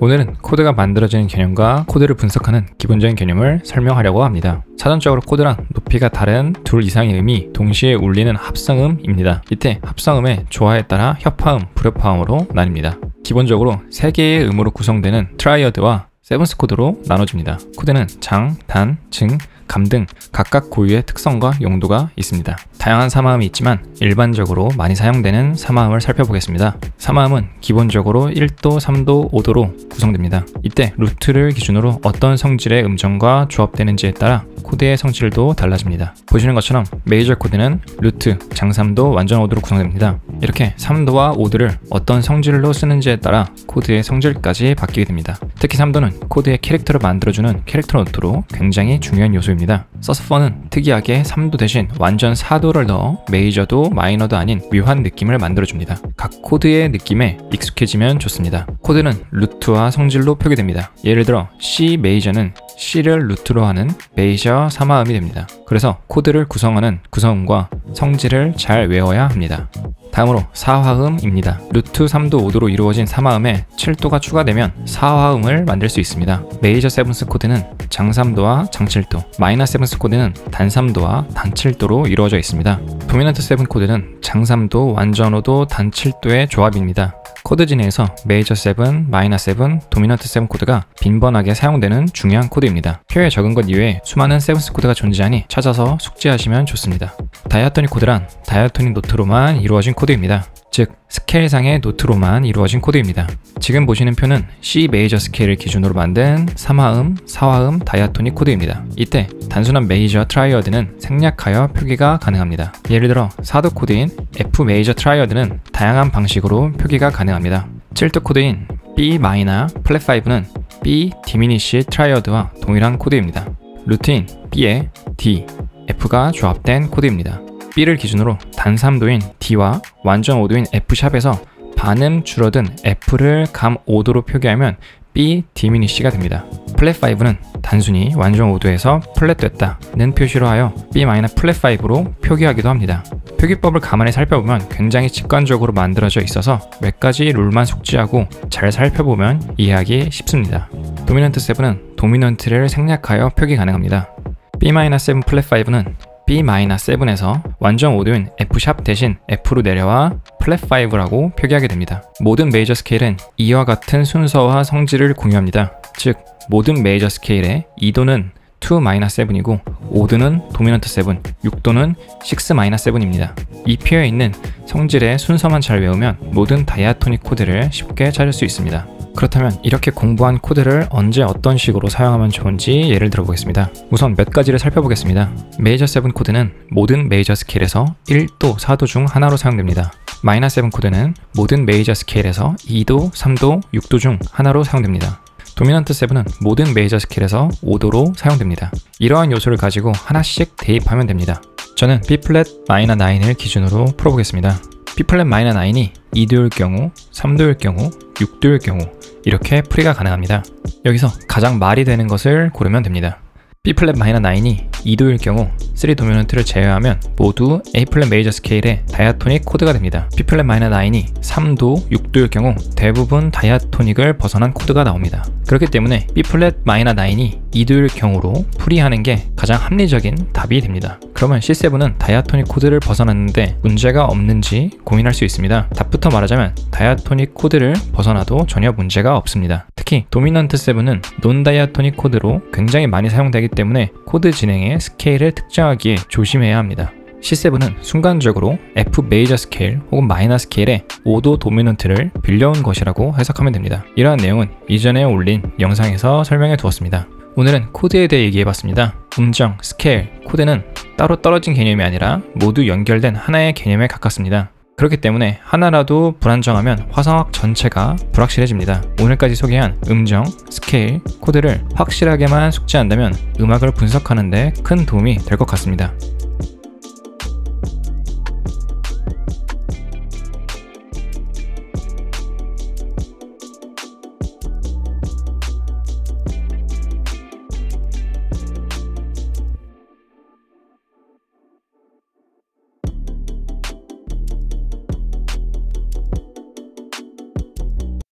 오늘은 코드가 만들어지는 개념과 코드를 분석하는 기본적인 개념을 설명하려고 합니다. 사전적으로 코드란 높이가 다른 둘 이상의 음이 동시에 울리는 합성음입니다. 이때 합성음의 조화에 따라 협화음, 불협화음으로 나뉩니다. 기본적으로 3개의 음으로 구성되는 triad와 seventh 코드로 나눠집니다. 코드는 장, 단, 증, 감 등 각각 고유의 특성과 용도가 있습니다. 다양한 삼화음이 있지만 일반적으로 많이 사용되는 삼화음을 살펴보겠습니다. 삼화음은 기본적으로 1도, 3도, 5도로 구성됩니다. 이때 root를 기준으로 어떤 성질의 음정과 조합되는지에 따라 코드의 성질도 달라집니다. 보시는 것처럼 메이저 코드는 root, 장3도, 완전 5도로 구성됩니다. 이렇게 3도와 5도를 어떤 성질로 쓰는지에 따라 코드의 성질까지 바뀌게 됩니다. 특히 3도는 코드의 캐릭터를 만들어주는 캐릭터 노트로 굉장히 중요한 요소입니다. sus four는 특이하게 3도 대신 완전 4도를 넣어 메이저도 마이너도 아닌 묘한 느낌을 만들어줍니다. 각 코드의 느낌에 익숙해지면 좋습니다. 코드는 루트와 성질로 표기됩니다. 예를 들어 C 메이저는 C를 루트로 하는 메이저 3화음이 됩니다. 그래서 코드를 구성하는 구성음과 성질을 잘 외워야 합니다. 다음으로 4화음입니다. 루트 3도 5도로 이루어진 3화음에 7도가 추가되면 4화음을 만들 수 있습니다. 메이저 seventh 코드는 장 3도와 장 7도, 마이너 seventh 코드는 단 3도와 단 7도로 이루어져 있습니다. 도미넌트 seven 코드는 장 3도, 완전 5도, 단 7도의 조합입니다. 코드 진행에서 메이저 7, 마이너 7, 도미넌트 7 코드가 빈번하게 사용되는 중요한 코드입니다. 표에 적은 것 이외에 수많은 seventh 코드가 존재하니 찾아서 숙지하시면 좋습니다. diatonic 코드란 diatonic 노트로만 이루어진 코드입니다. 즉 스케일상의 노트로만 이루어진 코드입니다. 지금 보시는 표는 C 메이저 스케일을 기준으로 만든 3화음, 4화음 diatonic 코드입니다. 이때 단순한 메이저 triad는 생략하여 표기가 가능합니다. 예를 들어 4도 코드인 F 메이저 triad는 다양한 방식으로 표기가 가능합니다. 7도 코드인 B 마이너 플랫 5는 B diminish triad와 동일한 코드입니다. 루트인 B에 D, F가 조합된 코드입니다. B를 기준으로 단 3도인 D와 완전 5도인 F샵에서 반음 줄어든 F를 감 5도로 표기하면 B 디미니시가 됩니다. 플랫 5는 단순히 완전 5도에서 플랫 됐다는 표시로 하여 B 마이너 플랫 5로 표기하기도 합니다. 표기법을 가만히 살펴보면 굉장히 직관적으로 만들어져 있어서 몇 가지 룰만 숙지하고 잘 살펴보면 이해하기 쉽습니다. 도미넌트 7은 도미넌트를 생략하여 표기 가능합니다. B-7 플랫 5는 B-7에서 완전 5도인 F sharp 대신 F로 내려와 플랫 5라고 표기하게 됩니다. 모든 메이저 스케일은 이와 같은 순서와 성질을 공유합니다. 즉, 모든 메이저 스케일의 2도는 2-7이고 5도는 도미넌트 7, 6도는 6-7입니다. 이 표에 있는 성질의 순서만 잘 외우면 모든 diatonic 코드를 쉽게 찾을 수 있습니다. 그렇다면 이렇게 공부한 코드를 언제 어떤 식으로 사용하면 좋은지 예를 들어보겠습니다. 우선 몇 가지를 살펴보겠습니다. 메이저 7 코드는 모든 메이저 스케일에서 1도, 4도 중 하나로 사용됩니다. 마이너 7 코드는 모든 메이저 스케일에서 2도, 3도, 6도 중 하나로 사용됩니다. 도미넌트 7은 모든 메이저 스케일에서 5도로 사용됩니다. 이러한 요소를 가지고 하나씩 대입하면 됩니다. 저는 B 플랫 마이너 9을 기준으로 풀어보겠습니다. B 플랫 마이너 9이 2도일 경우, 3도일 경우, 6도일 경우 이렇게 풀이가 가능합니다. 여기서 가장 말이 되는 것을 고르면 됩니다. B 플랫 마이너 9이 2도일 경우 3 도미넌트를 제외하면 모두 A 플랫 메이저 스케일의 diatonic 코드가 됩니다. B 플랫 마이너 9이 3도, 6도일 경우 대부분 diatonic을 벗어난 코드가 나옵니다. 그렇기 때문에 B 플랫 마이너 9이 2도일 경우로 풀이하는 게 가장 합리적인 답이 됩니다. 그러면 C7은 diatonic 코드를 벗어났는데 문제가 없는지 고민할 수 있습니다. 답부터 말하자면 diatonic 코드를 벗어나도 전혀 문제가 없습니다. 특히 도미넌트 7은 non diatonic 코드로 굉장히 많이 사용되기 때문에 코드 진행의 스케일을 특정하기에 조심해야 합니다. C7은 순간적으로 F 메이저 스케일 혹은 마이너 스케일의 5도 도미넌트를 빌려온 것이라고 해석하면 됩니다. 이러한 내용은 이전에 올린 영상에서 설명해 두었습니다. 오늘은 코드에 대해 얘기해봤습니다. 음정, 스케일, 코드는 따로 떨어진 개념이 아니라 모두 연결된 하나의 개념에 가깝습니다. 그렇기 때문에 하나라도 불안정하면 화성학 전체가 불확실해집니다. 오늘까지 소개한 음정, 스케일, 코드를 확실하게만 숙지한다면 음악을 분석하는데 큰 도움이 될 것 같습니다.